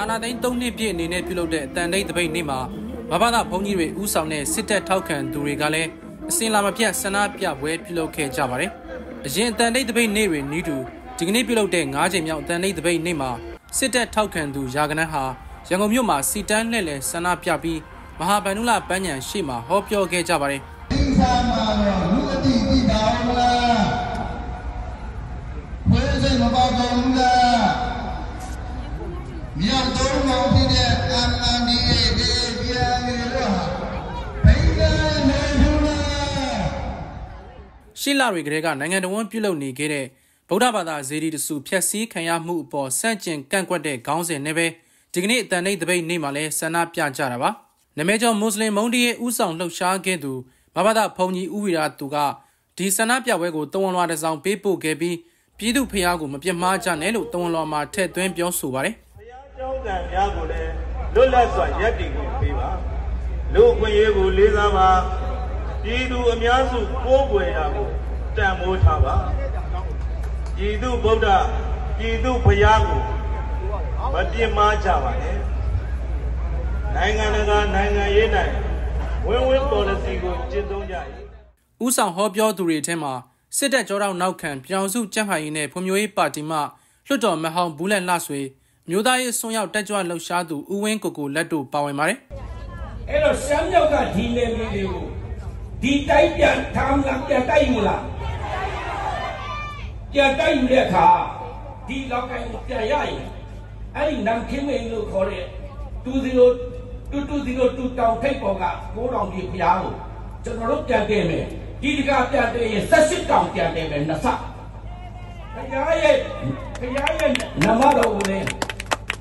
အာနာသိန်း၃နှစ်ပြည့်အနေနဲ့ပြုလုပ်တဲ့အတန်တိတ်တပိတ်နေ့မှာမဘာသာဘုန်းကြီးတွေဥဆောင်တဲ့စစ်တပ်ထောက်ခံသူတွေကလည်းအစင်လာမပြတ်ဆန္ဒပြပွဲပြုလုပ်ခဲ့ကြပါတယ်။အရင်အတန်တိတ်တပိတ်နေ့တွေနီးတူဒီကနေ့ပြုလုပ်တဲ့၅ချိန်မြောက်အတန်တိတ်တပိတ်နေ့မှာစစ်တပ်ထောက်ခံသူယာကနန်းဟာရန်ကုန်မြို့မှာစီတန်းလှည့်လည်ဆန္ဒပြပြီးမဟာဗန္ဓုလပန်းညံရှေ့မှာဟောပြောခဲ့ကြပါတယ်။ဒီစားမှာ ရှေ့လတွေကတည်းကနိုင်ငံတော်ဝန်ပြုလုပ်နေခဲ့တဲ့ဗုဒ္ဓဘာသာဇေဒီတစုဖျက်ဆီးခံရမှုအပေါ်ဆန့်ကျင်ကန့်ကွက်တဲ့ခေါင်းစဉ်နဲ့ပဲဒီကနေ့အတန်နှိတ်တပိတ်နေ့မှာလဲဆန္ဒပြကြတာပါ။နမဲကျော်မွတ်စလင်မုန်တီရဲ့ဥဆောင်လှုပ်ရှားခဲ့သူမဘာသာဖုန်ကြီးဥဝိရာသူကဒီဆန္ဒပြပွဲကိုတဝန်လွှာတစ်စောင်ပေးပို့ခဲ့ပြီးပြည်သူဖျားကိုမပြတ်မှားကြနဲ့လို့တဝန်လွှာမှာထည့်သွင်းပြောဆိုပါတယ်။ဖျားကျောင်းတန်များကိုလည်းလွတ်လပ်စွာရပ်တည်ခွင့်ပေးပါ။လူ့အခွင့်အရေးကိုလေးစားပါ။ ပြည်သူအများစုကိုးကွယ်တာကိုတန်ဖိုးထားပါပြည်သူဗုဒ္ဓပြည်သူဘုရားကိုမပြစ်မှားကြပါနဲ့နိုင်ငံတကာနိုင်ငံရေးနိုင်ဝင်းဝင်း policy ကိုကျင့်သုံးကြ၏ဥဆောင်ဟောပြောသူတွေထဲမှာစစ်တပ်ကြောတော့နောက်ခံပြောင်စုကြံ့ခိုင်ရေးနဲ့ဖွံ့ဖြိုးရေးပါတီမှလွှတ်တော်မဟောင်ဘူးလက်လှဆွေမျိုးသားရေးဆွန်ရောက်တက်ကြွလှုပ်ရှားသူဦးဝင်းကိုကိုလက်တို့ပါဝင်ပါတယ်အဲ့တော့ရှမ်းမြောက်ကဒီနယ်မြေတွေကို ဒီတိုက်ပြန်ထားမလားပြန်တိုက်မလားပြန်တိုက်ယူတဲ့အခါဒီလောက်ကိုင်းပြန်ရရင်အဲ့ဒီနမ်ခင်းမင်းလို့ခေါ်တဲ့20 2202တောင်ထိပ်ပေါ်က9000ပြည်ဖျားကိုကျွန်တော်တို့ပြန်တင်မယ်ဒီတကပြန်တင်ရင်78တောင်ပြန်တင်မယ်နှစ်ဆခရားရဲ့ခရားရဲ့နမတော်ကိုလည်း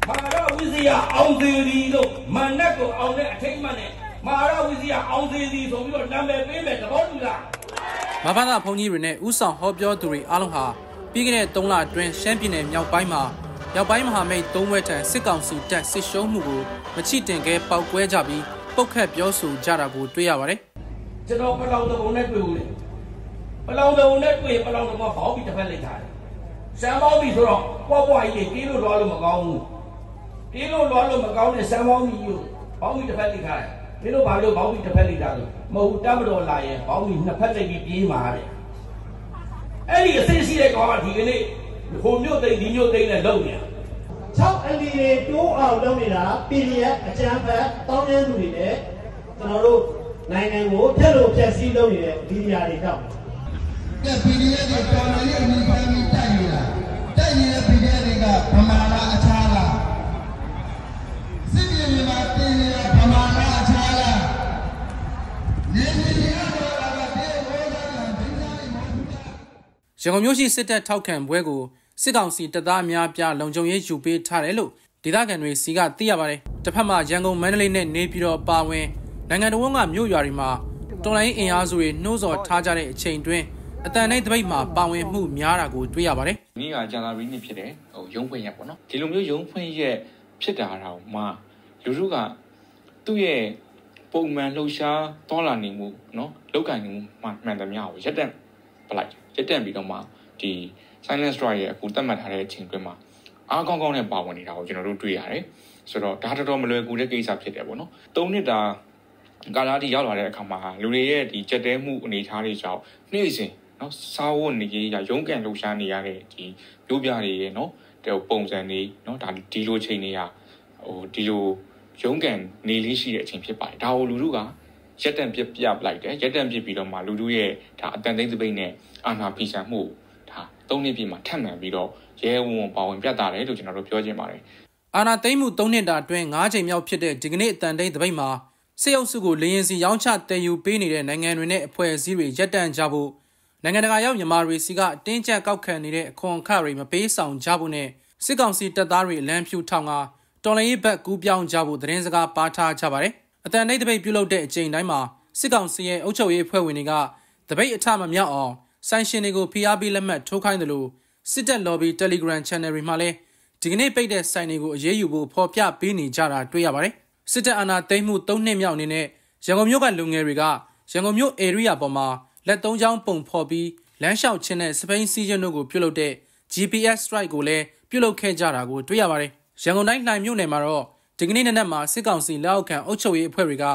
မာရဝိဇယအောင်သေးဒီလို့မနက်ကိုအောင်တဲ့အထိတ်မှနဲ့ မာရဝိဇယအောင်သေးဒီဆိုပြီးတော့နာမည်ပေးမယ်သဘောတူလားမဘာသာဘုန်းကြီးတွေနဲ့ဥဆောင်ဟောပြောသူတွေအားလုံးဟာပြီးခဲ့တဲ့3လအတွင်းရှမ်းပြည်နယ်မြောက်ပိုင်းမှာမြောက်ပိုင်းမဟာမိတ်၃ဝက်ထံစစ်ကောင်စီတပ်စစ်ရှုံးမှုကိုမချိတင်ခဲပောက်ကွဲကြပြီးပုတ်ခတ်ပြောဆိုကြတာကိုတွေ့ရပါတယ်။ကျွန်တော်ပလောင်တုံနဲ့တွေ့ဦးလေ။ပလောင်တုံနဲ့တွေ့ပလောင်တုံကဘောက်ပြီးတစ်ဖက်လိုက်ထားတယ်။စမ်းပေါင်းပြီဆိုတော့ပွားပွားကြီးတွေတီးလို့လွားလို့မကောင်းဘူး။တီးလို့လွားလို့မကောင်းတဲ့စမ်းပေါင်းကြီးကိုဘောက်ပြီးတစ်ဖက်လိုက်ထားတ ယ်။ဒီလိုဘာလို့ဘောက်ပြီးတစ်ဖက်လိုက်တာလဲ။မဟုတ်တတ်မတော်လာရင်ဘောက်ပြီးနှစ်ဖက်လိုက်ပြီးပြေးမှာတဲ့။အဲ့ဒီအစစ်ရှိတဲ့ကောင်ကဒီကနေ့ဟိုမြို့သိမ်းဒီမြို့သိမ်းနဲ့လုံနေတာ6 LD တွေတိုးအောင်လုပ်နေတာ PDF အကြမ်းဖက်တောင်းရမ်းသူတွေနဲ့ကျွန်တော်တို့နိုင်ငံကိုထက်လို့ဖျက်ဆီးလုပ်နေတဲ့ဒီနေရာတွေကြောင့်ကဲ PDF တွေတော်တော်လေးအမိဖမ်းပြီးတိုက်နေတာတိုက်နေတဲ့ PDF တွေကဗမာလား ရန်ကုန်မြို့ရှိစစ်တပ်ထောက်ခံပွဲကိုစစ်ကောင်စီတပ်သားများပြလုံခြုံရေးယူပေးထားတယ်လို့ဒေသခံတွေစီကသိရပါတယ်။တစ်ဖက်မှာရန်ကုန်မန္တလေးနဲ့နေပြည်တော်ပါဝင်နိုင်ငံတော်ကမြို့ရွာတွေမှာတော်လိုင်းအင်အားစုတွေနှိုးဆော်ထားကြတဲ့အချိန်တွင်းအတန်နဲ့တပိတ်မှာပါဝင်မှုများတာကိုတွေ့ရပါတယ်။နေ့ကဂျာလာရီနှစ်ဖြစ်တယ်ဟိုရုံးဖွင့်ရက်ပေါ့နော်။ဒီလိုမျိုးရုံးဖွင့်ရက်ဖြစ်တာတော့မှလူလူကသူ့ရဲ့ပုံမှန်လှုပ်ရှားတောလာနေမှုနော်လောက်ကင်နေမှုမှမှန်သမျှကိုရက်တက်ပလိုက် ရက်တက်ပြီးတော့မှဒီ silent strike ရဲ့အခုသတ်မှတ်ထားတဲ့အချိန်တွင်းမှာအားကောင်းကောင်းနဲ့ပါဝင်နေတာကိုကျွန်တော်တို့တွေ့ရတယ်ဆိုတော့ဒါတော်တော်မလွယ်ကူတဲ့ကိစ္စဖြစ်တယ်ပေါ့နော်၃နှစ်တာကာလာတီရောက်လာတဲ့အခါမှာလူတွေရဲ့ဒီကြက်တဲမှုအနေအထားတွေကြောင့်နေ့စဉ်နော်စားဝတ်နေကြီးရရုံးကန်လှူရှားနေရတဲ့ဒီမျိုးပြတွေရဲ့နော်တဲ့ပုံစံတွေနော်ဒါဒီလိုချိန်တွေကဟိုဒီလိုရုံးကန်နေလေးရှိတဲ့အချိန်ဖြစ်ပါတယ်ဒါကိုလူလူက ရက်တံပြပြပလိုက်တယ်ရက်တံပြပြီးတော့မှလူလူရဲ့ဒါအတန်သိမ့်သပိတ်နဲ့အာနာဖီဆန်မှု၃နှစ်ပြည့်မှာထပ်မံပြီးတော့ရဲဝံပါဝင်ပြသတယ်လို့ကျွန်တော်တို့ပြောချင်ပါတယ်အာနာသိမ့်မှု၃နှစ်တာအတွင်း၅ချိန်မြောက်ဖြစ်တဲ့ဒီကနေ့အတန်တိန်တပိတ်မှာစေအုပ်စုကိုလေရင်စီရောင်းချတည်ယူပေးနေတဲ့နိုင်ငံတွေနဲ့အဖွဲ့အစည်းတွေရပ်တန့်ကြဖို့နိုင်ငံတကာရောက်မြန်မာတွေစီကအတင်းကျပ်ကောက်ခံနေတဲ့အခွန်အခတွေမပေးဆောင်ကြဖို့နဲ့စစ်ကောင်စီတပ်သားတွေလမ်းဖြူထောင်ကတော်လိုင်းရေးဘက်ကူးပြောင်းကြဖို့သတင်းစကားပါထားကြပါတယ် အတန်တိတ်တပိတ်ပြုလုပ်တဲ့အချိန်တိုင်းမှာစစ်ကောင်စီရဲ့အုပ်ချုပ်ရေးအဖွဲ့ဝင်တွေကတပိတ်အထမမြောက်အောင်ဆိုင်ရှင်တွေကိုဖိအားပေးလက်မှတ်ထိုးခိုင်းတယ်လို့စစ်တပ် lobby Telegram channel တွေမှာလည်းဒီကနေ့ပိတ်တဲ့ဆိုင်တွေကိုအရေးယူဖို့ဖော်ပြပေးနေကြတာတွေ့ရပါတယ်။စစ်တပ်အာဏာသိမ်းမှု၃နှစ်မြောက်အနေနဲ့ရန်ကုန်မြို့ကလူငယ်တွေကရန်ကုန်မြို့ area ပေါ်မှာလက်သုံးချောင်းပုံဖော်ပြီးလမ်းလျှောက်ခြင်းနဲ့စပိန်စီးခြင်းတို့ကိုပြုလုပ်တဲ့ GPS strike ကိုလည်းပြုလုပ်ခဲ့ကြတာကိုတွေ့ရပါတယ်ရန်ကုန်တိုင်းလှိုင်မြို့နယ်မှာတော့ ဒီကနေ့နေ့နက်မှာစစ်ကောင်စီလက်အောက်ခံအုပ်ချုပ်ရေးအဖွဲ့တွေက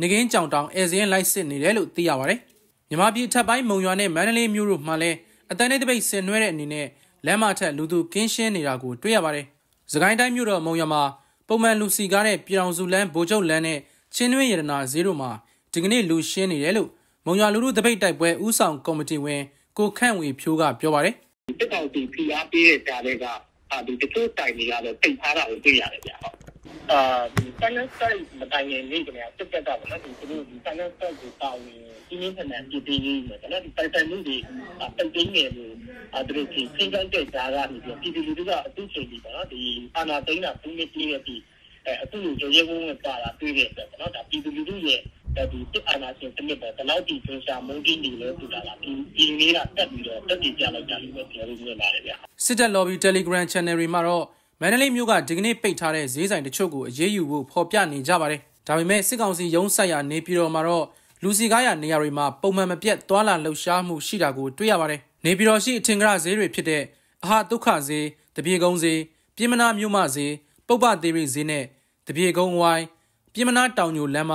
နေကင်းကြောင်တောင်အဲဇင်းလိုက်စစ်နေတယ်လို့သိရပါဗျ။မြမပြည်ထပ်ပိုင်းမုံရွာနဲ့မန္တလေးမြို့တို့မှာလည်းအတန်းနဲ့တပိတ်ဆင်နွှဲတဲ့အနေနဲ့လမ်းမထက်လူသူကင်းရှင်းနေတာကိုတွေ့ရပါတယ်။စကိုင်းတိုင်းမြို့တော်မုံရွာမှာပုံမှန်လူစီကားတဲ့ပြည်အောင်စုလမ်းဗိုလ်ချုပ်လမ်းနဲ့ချင်းတွင်းရတနာဈေးတို့မှာဒီကနေ့လူရှင်းနေတယ်လို့မုံရွာလူလူတပိတ်တိုက်ပွဲဥဆောင်ကော်မတီဝင်ကိုခန့်ဝေဖြိုးကပြောပါတယ်။တက်တော်တီဖီအားပေးတဲ့ကြားတွေကအာဒီတချို့တိုင်တွေကတော့တိတ်ထားတာကိုတွေ့ရတယ်ဗျာဟုတ် အာဒီ finance side မတိုင်ရင်နေကြတယ်တက်တက်တာပေါ့နော်ဒီသူတို့ဒီ finance side ကိုတောင်းရင်ဒီနေ့ကနေ့ဒီပြည်ကြီးမှာနော်ဒီတိုင်တိုင်မှုတွေပိတ်သိမ်းနေလို့အဲသူတို့ဒီချင်းချောင်းတဲ့ကြားကနေပြီးပြည်သူလူထုကအတူချိန်ပြီးပေါ့နော်ဒီအာနာသိန်းတာပုံနဲ့ပြည်ရပြီးအဲအခုလိုကြရဲကုန်းကပါလာတွေ့တဲ့အတွက်ပေါ့နော်ဒါပြည်သူလူထုရဲ့ဒီစစ်အာဏာရှင်စနစ်ပေါ်ဘယ်လောက်ထိဆွရှာမုန်းကြီးနေလဲဆိုတာကဒီဒီနေ့ကတက်ပြီးတော့တက်တည်ကြလိုက်တာလို့ပဲပြောလို့မြင်ပါတယ်ဗျာစစ်တပ် lobby telegram channel တွေမှာတော့ မန္တလေးမြို့ကဒီကနေ့ပိတ်ထားတဲ့ဈေးဆိုင်တချို့ကိုအရေးယူဖို့ဖော်ပြနေကြပါတယ်ဒါပေမဲ့စစ်ကောင်စီရုံးဆိုင်ရာနေပြည်တော်မှာတော့လူစီကားရနေရာတွေမှာပုံမှန်မပြတ်သွာလာလှုပ်ရှားမှုရှိတာကိုတွေ့ရပါတယ်နေပြည်တော်ရှိအထင်ကရဈေးတွေဖြစ်တဲ့အဟာဒုက္ခဈေးတပြေကုန်းဈေးပြည်မနာမြို့မဈေးပုပ္ပသေးရိဈေးနဲ့တပြေကုန်းဝိုင်းပြည်မနာတောင်ညိုလမ်းမ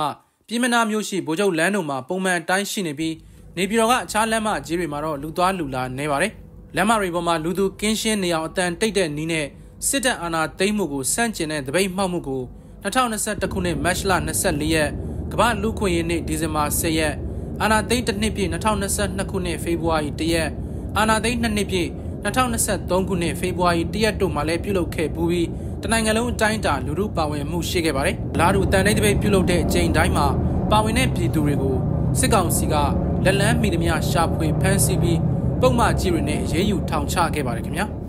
ပြည်မနာမြို့ရှိဗိုလ်ချုပ်လမ်းတို့မှာပုံမှန်အတိုင်းရှိနေပြီးနေပြည်တော်ကအခြားလမ်းမကြီးတွေမှာတော့လူသွားလူလာနေပါတယ်လမ်းမတွေပေါ်မှာလူသူကင်းရှင်းနေအောင်အတန်တိတ်တဲ့နီးနဲ့ စစ်တပ်အာဏာသိမ်းမှုကိုစန့်ကျင်တဲ့တပိတ်မှောက်မှုကို2021ခုနှစ်မတ်လ24ရက်ကမ္ဘာလူခွင့်ရေးနေ့ဒီဇင်ဘာ10ရက်အာဏာသိမ်းတစ်နှစ်ပြည့်2022ခုနှစ်ဖေဖော်ဝါရီ1ရက်အာဏာသိမ်း2နှစ်ပြည့်2023ခုနှစ်ဖေဖော်ဝါရီ1ရက်တို့မှာလည်းပြုလုပ်ခဲ့ပူးပြီးတနိုင်ငံလုံးအတိုင်းအတာလူမှုပါဝင်မှုရှိခဲ့ပါတယ်။လာတူတန်တိုင်းတပိတ်ပြုလုပ်တဲ့အချိန်တိုင်းမှာပါဝင်တဲ့ပြည်သူတွေကိုစစ်ကောင်စီကလက်လန်းမိသမျှရှာဖွေဖမ်းဆီးပြီးပုံမှန်ကြီးတွေနဲ့ရေးယူထောင်ချခဲ့ပါတယ်ခင်ဗျာ။